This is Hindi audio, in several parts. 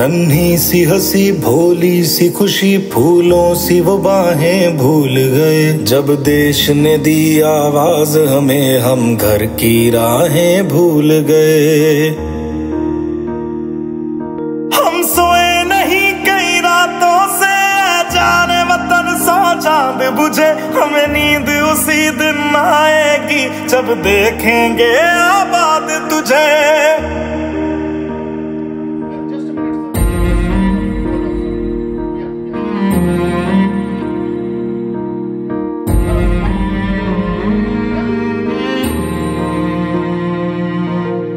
नन्ही सी हँसी भोली सी खुशी फूलों सी वो बाहें भूल गए। जब देश ने दी आवाज़, हमें हम घर की राहें भूल गए। हम सोए नहीं कई रातों से, जाने वतन सो चाँद बुझे। हमें नींद उसी दिन आएगी, जब देखेंगे आबाद तुझे।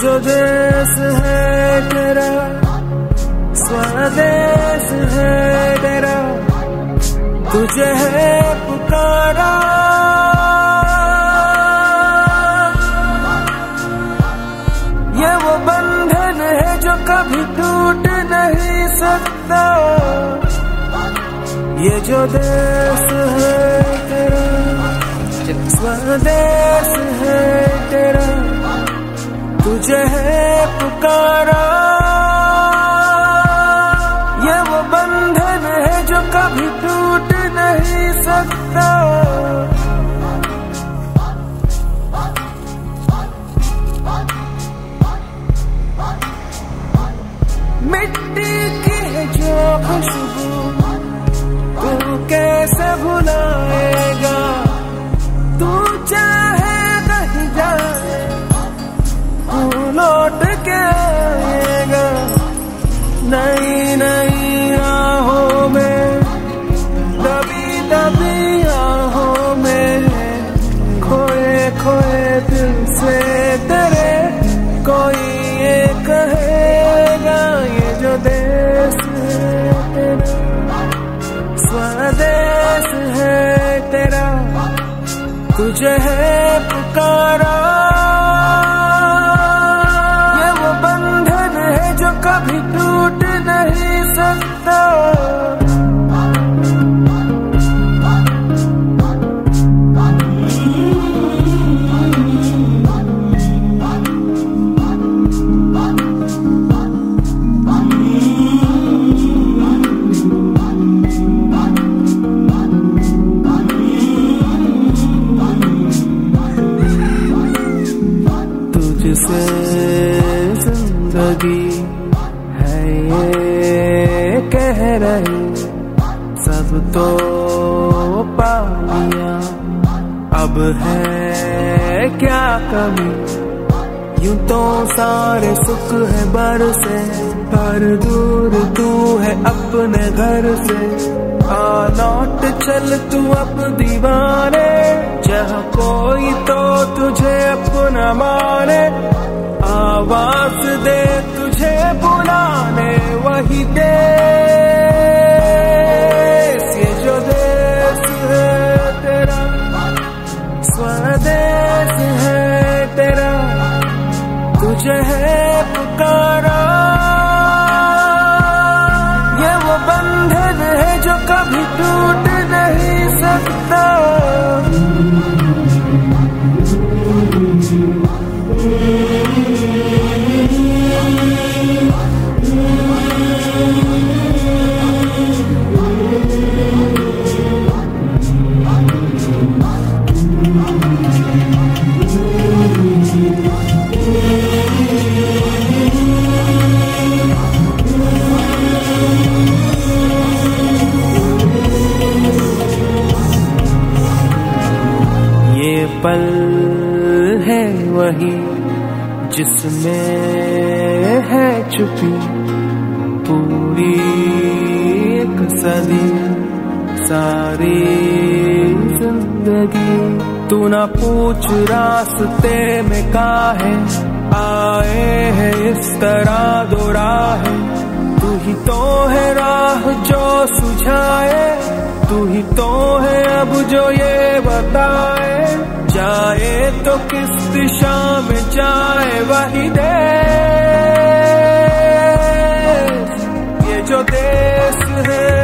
जो देश है तेरा स्वदेश है तेरा तुझे है पुकारा। ये वो बंधन है जो कभी टूट नहीं सकता। ये जो देश है तेरा स्वदेश है तेरा। तुझे है पुकारा। ये वो बंधन है जो कभी टूट नहीं सकता। मिट्टी की है जो खुशबू, तू कैसे भुलाएगा खोए दिल से तेरे, कोई ये कहेगा ये जो देश है तेरा। स्वदेश है तेरा, तुझे है पुकारा। तुझसे ज़िंदगी है ये कह रही, सब तो पालिया अब है क्या कमी? यूँ तो सारे सुख है बर से, पर दूर तू है अपने घर से। आ लौट चल तू अब दीवाने, जह कोई तो तुझे अपना माने। आवाज़ दे तुझे बुलाने, वही देश पल है वही जिसमें है छुपी पूरी एक सदी, सारी ज़िंदगी। तू ना पूछ रास्ते में का है आए है इस तरह दो राह। तू ही तो है राह जो सुझाए, तू ही तो है अब जो ये बताए। जाए तो किस दिशा में जाए वही दे ये जो देश है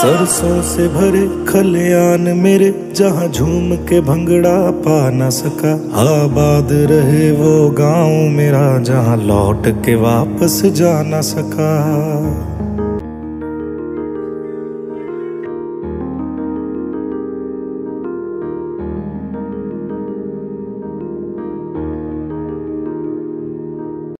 सरसों से भरे खलियान मेरे, जहाँ झूम के भंगड़ा पा न सका। आबाद रहे वो गाँव मेरा, जहाँ लौट के वापस जा न सका।